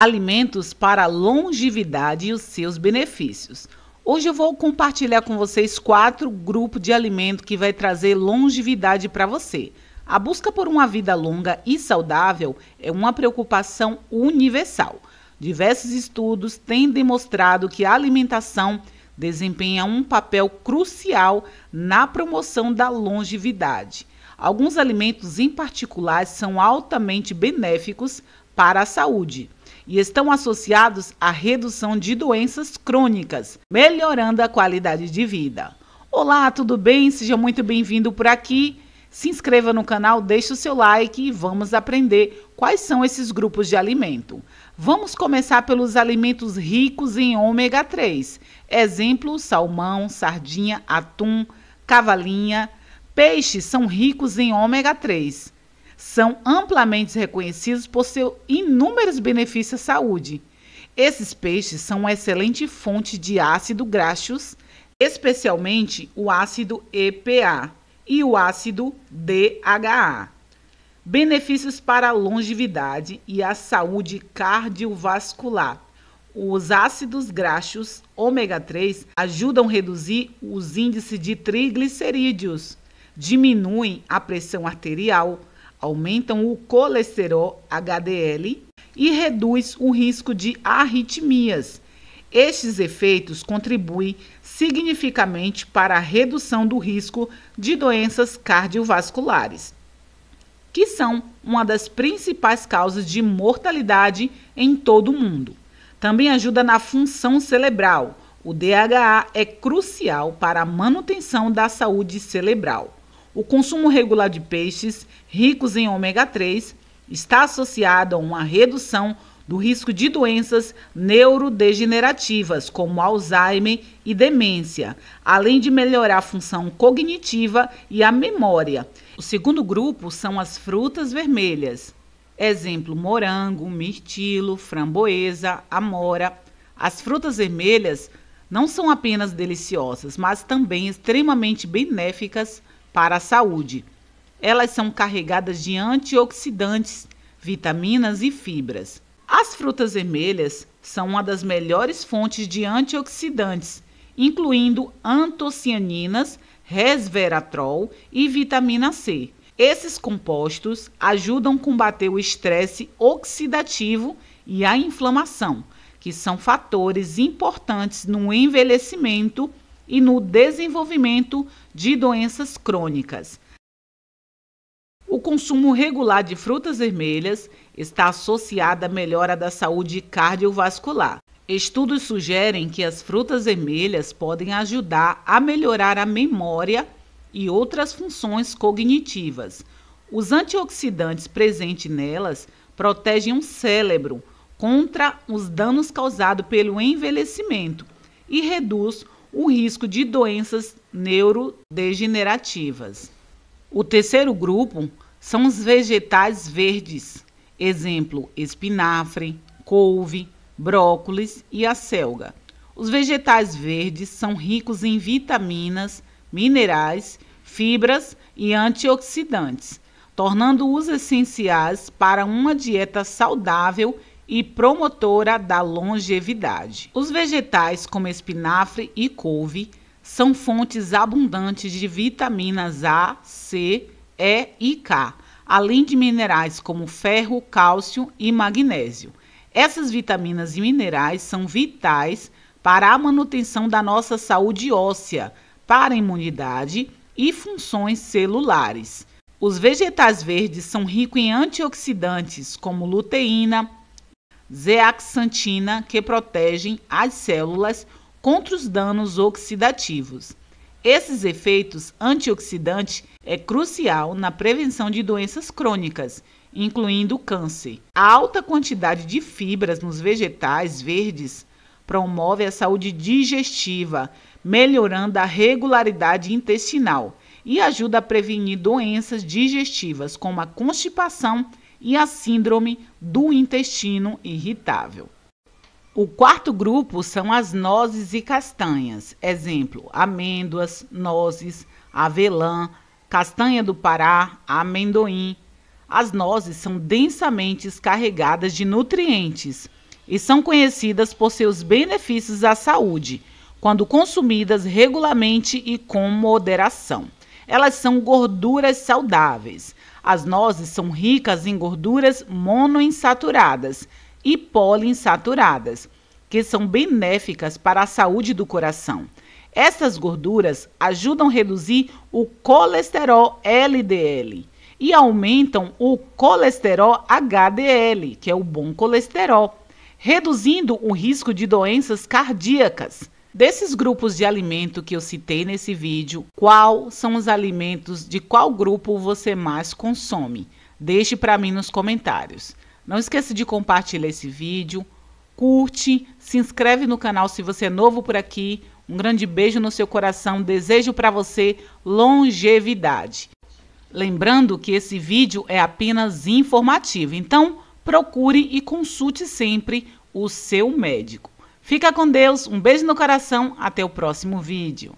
alimentos para a longevidade e os seus benefícios. Hoje eu vou compartilhar com vocês quatro grupos de alimento que vai trazer longevidade para você. A busca por uma vida longa e saudável é uma preocupação universal. Diversos estudos têm demonstrado que a alimentação desempenha um papel crucial na promoção da longevidade. Alguns alimentos em particular são altamente benéficos para a saúde e estão associados à redução de doenças crônicas, melhorando a qualidade de vida. Olá, tudo bem? Seja muito bem-vindo por aqui. Se inscreva no canal, deixe o seu like e vamos aprender quais são esses grupos de alimento. Vamos começar pelos alimentos ricos em ômega 3. Exemplo: salmão, sardinha, atum, cavalinha. Peixes são ricos em ômega 3 são amplamente reconhecidos por seus inúmeros benefícios à saúde. Esses peixes são uma excelente fonte de ácido graxos, especialmente o ácido EPA e o ácido DHA. Benefícios para a longevidade e a saúde cardiovascular. Os ácidos graxos ômega 3 ajudam a reduzir os índices de triglicerídeos, diminuem a pressão arterial, aumentam o colesterol HDL e reduz o risco de arritmias. Estes efeitos contribuem significativamente para a redução do risco de doenças cardiovasculares, que são uma das principais causas de mortalidade em todo o mundo. Também ajuda na função cerebral. O DHA é crucial para a manutenção da saúde cerebral. O consumo regular de peixes ricos em ômega 3 está associado a uma redução do risco de doenças neurodegenerativas, como Alzheimer e demência, além de melhorar a função cognitiva e a memória. O segundo grupo são as frutas vermelhas. Exemplo: morango, mirtilo, framboesa, amora. As frutas vermelhas não são apenas deliciosas, mas também extremamente benéficas para a saúde. Elas são carregadas de antioxidantes, vitaminas e fibras. As frutas vermelhas são uma das melhores fontes de antioxidantes, incluindo antocianinas, resveratrol e vitamina C. Esses compostos ajudam a combater o estresse oxidativo e a inflamação, que são fatores importantes no envelhecimento e no desenvolvimento de doenças crônicas. O consumo regular de frutas vermelhas está associado à melhora da saúde cardiovascular. Estudos sugerem que as frutas vermelhas podem ajudar a melhorar a memória e outras funções cognitivas. Os antioxidantes presentes nelas protegem o cérebro contra os danos causados pelo envelhecimento e reduz o risco de doenças neurodegenerativas. O terceiro grupo são os vegetais verdes, exemplo, espinafre, couve, brócolis e a. Os vegetais verdes são ricos em vitaminas, minerais, fibras e antioxidantes, tornando-os essenciais para uma dieta saudável e promotora da longevidade. Os vegetais, como espinafre e couve, são fontes abundantes de vitaminas A, C, E e K, além de minerais como ferro, cálcio e magnésio. Essas vitaminas e minerais são vitais para a manutenção da nossa saúde óssea, para a imunidade e funções celulares. Os vegetais verdes são ricos em antioxidantes como luteína, zeaxantina que protegem as células contra os danos oxidativos. Esses efeitos antioxidantes é crucial na prevenção de doenças crônicas, incluindo câncer. A alta quantidade de fibras nos vegetais verdes promove a saúde digestiva, melhorando a regularidade intestinal e ajuda a prevenir doenças digestivas como a constipação e a síndrome do intestino irritável. O quarto grupo são as nozes e castanhas. Exemplo: amêndoas, nozes, avelã, castanha do Pará, amendoim. As nozes são densamente carregadas de nutrientes e são conhecidas por seus benefícios à saúde, quando consumidas regularmente e com moderação. Elas são gorduras saudáveis. As nozes são ricas em gorduras monoinsaturadas e poliinsaturadas, que são benéficas para a saúde do coração. Essas gorduras ajudam a reduzir o colesterol LDL e aumentam o colesterol HDL, que é o bom colesterol, reduzindo o risco de doenças cardíacas. Desses grupos de alimento que eu citei nesse vídeo, qual são os alimentos de qual grupo você mais consome? Deixe para mim nos comentários. Não esqueça de compartilhar esse vídeo, curte, se inscreve no canal se você é novo por aqui. Um grande beijo no seu coração, desejo para você longevidade. Lembrando que esse vídeo é apenas informativo, então procure e consulte sempre o seu médico. Fica com Deus, um beijo no coração, até o próximo vídeo.